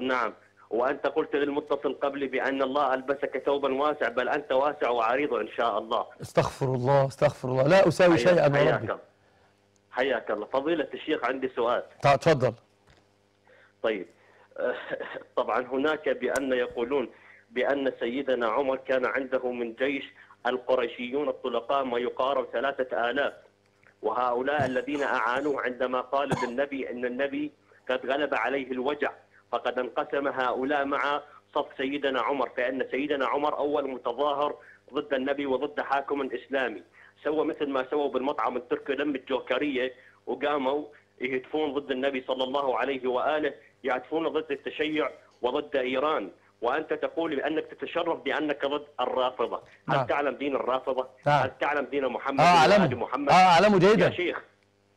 نعم. وأنت قلت للمتصل قبلي بأن الله ألبسك ثوبا واسع بل أنت واسع وعريض إن شاء الله. استغفر الله استغفر الله. لا أساوي شيئا يا ربي. حياك الله. فضيلة الشيخ عندي سؤال. تفضل. طيب. طبعا هناك بأن يقولون بأن سيدنا عمر كان عنده من جيش القرشيون الطلقاء ما يقارب ثلاثة آلاف. وهؤلاء الذين أعانوه عندما قال للنبي أن النبي قد غلب عليه الوجع. فقد انقسم هؤلاء مع صف سيدنا عمر فإن سيدنا عمر أول متظاهر ضد النبي وضد حاكم إسلامي سوى مثل ما سووا بالمطعم التركي لم الجوكرية وقاموا يهتفون ضد النبي صلى الله عليه وآله يهتفون ضد التشيع وضد إيران وأنت تقول بأنك تتشرف بأنك ضد الرافضة هل نعم. تعلم دين الرافضة؟ نعم. هل تعلم دين محمد آه وآل أعلمه محمد؟ آه أعلمه يا جيدا شيخ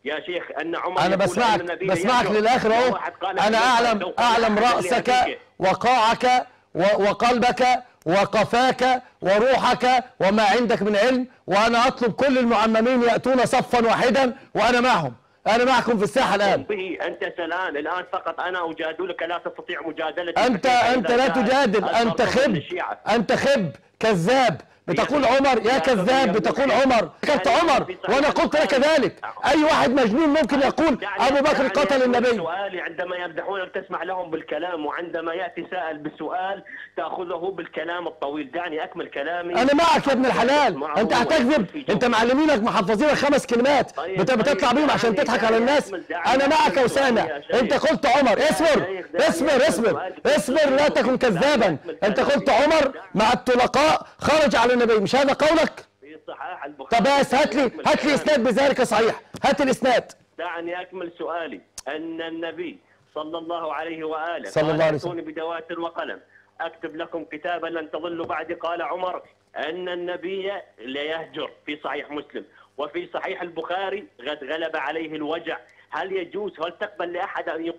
يا شيخ أن عمر يقول بسمعك بسمعك لو أعلم قال أعلم لأبيك. رأسك وقاعك وقلبك وقفاك وروحك وما عندك من علم. وأنا أطلب كل المعممين يأتون صفا واحدا وأنا معهم. أنا معكم في الساحة الآن. به أنت سلام. الآن فقط أنا أجادلك لا تستطيع مجادلتي. أنت إذا لا تجادل. الفرق خب؟ أنت خب كذاب. بتقول عمر يا كذاب بتقول عمر. كنت عمر. وأنا قلت لك ذلك. أي واحد مجنون ممكن يقول يعني- أبو بكر يعني قتل النبي. سؤالي عندما يمدحونك تسمح لهم بالكلام وعندما يأتي سائل بسؤال تأخذه بالكلام الطويل. دعني أكمل كلامي. أنا معك يا ابن الحلال. أنت هتكذب. أنت معلمينك محفظينك خمس كلمات. طيب، بت- بتطلع طيب، بيهم عشان تضحك على الناس. أنا معك وسامع. أنت قلت عمر. اصبر. اصبر اصبر. اصبر لا تكن كذابا. أنت قلت. عمر مع الطلقاء خرج على النبي مش هذا قولك؟ في صحاح البخاري. طب بس هات لي هات لي. إسناد بذلك صحيح. هات الاسناد دعني أكمل سؤالي. أن النبي صلى الله عليه وآله صلى الله عليه ائتوني بدواتر وقلم. أكتب لكم كتابا لن تضلوا بعد. قال عمر أن النبي ليهجر في صحيح مسلم. وفي صحيح البخاري قد غلب عليه الوجع. هل يجوز هل تقبل لأحد أن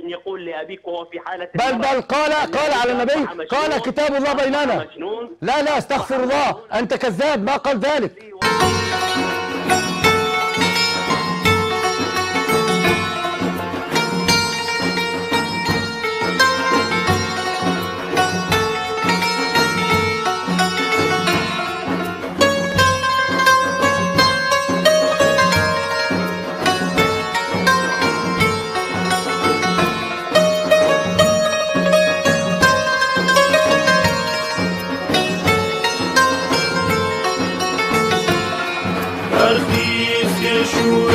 يقول لأبيك وهو في حالة بل بل قال قال على النبي قال كتاب الله بيننا. لا لا استغفر الله. أنت كذاب ما قال ذلك. Ach, wie ist der Schuh,